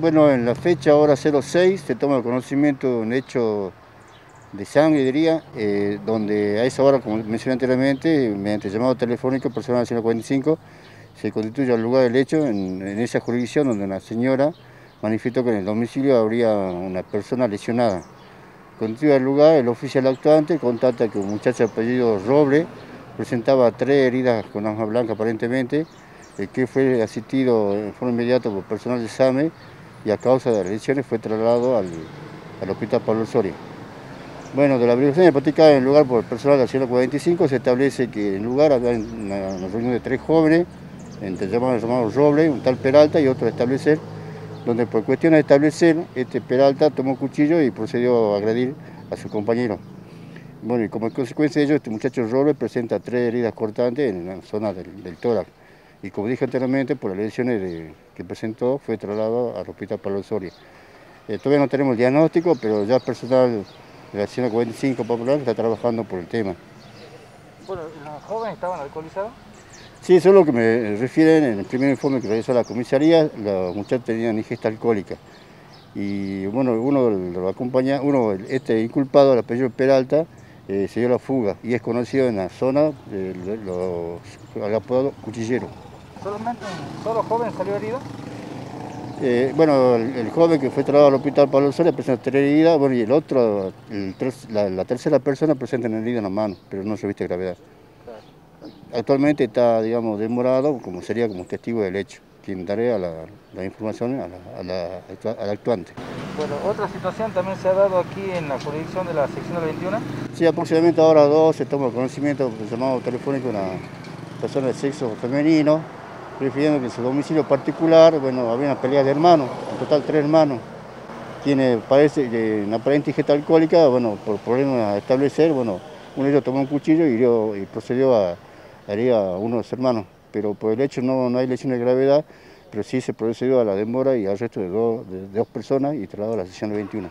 Bueno, en la fecha hora 06 se toma conocimiento de un hecho de sangre, diría, eh, donde a esa hora, como mencioné anteriormente, mediante llamado telefónico personal 145, se constituye el lugar del hecho en, esa jurisdicción donde una señora manifestó que en el domicilio habría una persona lesionada. Constituye el lugar, el oficial actuante contacta que un muchacho apellido Roble presentaba tres heridas con arma blanca aparentemente, el que fue asistido en forma inmediata por personal de SAME y a causa de las lesiones fue trasladado al, hospital Pablo Soria. Bueno, de la averiguación platicada en el lugar por el personal del 145 se establece que en el lugar había una, reunión de tres jóvenes, entre llamados, llamados Roble, un tal Peralta y otro de establecer, donde por cuestión de establecer, este Peralta tomó cuchillo y procedió a agredir a su compañero. Bueno, y como consecuencia de ello, este muchacho Roble presenta tres heridas cortantes en la zona del, del tórax y como dije anteriormente, por las lesiones que presentó, fue trasladado al hospital Pablo Soria. Eh, todavía no tenemos el diagnóstico, pero ya el personal de la 145 Popular está trabajando por el tema. Bueno, ¿los jóvenes estaban alcoholizados? Sí, eso es lo que me refieren en el primer informe que realizó la comisaría, los muchachos tenían ingesta alcohólica. Y bueno, uno lo acompaña, uno, este inculpado, el apellido Peralta, eh, se dio la fuga y es conocido en la zona de los apodado cuchillero. ¿Solamente un solo joven salió herido? Eh, bueno, el, joven que fue trasladado al hospital Pablo Soria presenta tres heridas, bueno, y el otro, la, tercera persona presenta una herida en la mano, pero no se viste gravedad. Actualmente está, digamos, demorado, como sería como testigo del hecho, quien daría la, la información a la, al actuante. Bueno, otra situación también se ha dado aquí en la jurisdicción de la sección 21. Sí, aproximadamente ahora dos se toma conocimiento llamado telefónico una persona de sexo femenino, refiriendo que en su domicilio particular, bueno, había una pelea de hermanos, en total tres hermanos. Tiene, parece una aparente ingesta alcohólica, bueno, por problemas a establecer, bueno, uno de ellos tomó un cuchillo y, procedió a herir a uno de sus hermanos, pero por el hecho no, no hay lesiones de gravedad, pero sí se procedió a la demora y al resto de, dos, personas y traslado a la sesión 21.